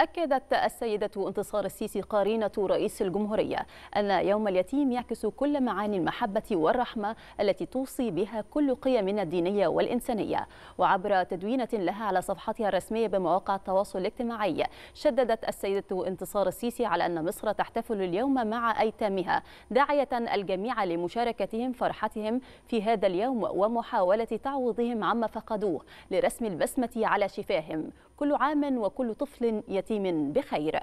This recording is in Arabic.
أكدت السيدة انتصار السيسي قارينة رئيس الجمهورية أن يوم اليتيم يعكس كل معاني المحبة والرحمة التي توصي بها كل قيمنا الدينية والإنسانية. وعبر تدوينة لها على صفحتها الرسمية بمواقع التواصل الاجتماعي شددت السيدة انتصار السيسي على أن مصر تحتفل اليوم مع أيتامها داعية الجميع لمشاركتهم فرحتهم في هذا اليوم ومحاولة تعويضهم عما فقدوه لرسم البسمة على شفاهم كل عام وكل طفل يتيم بخير.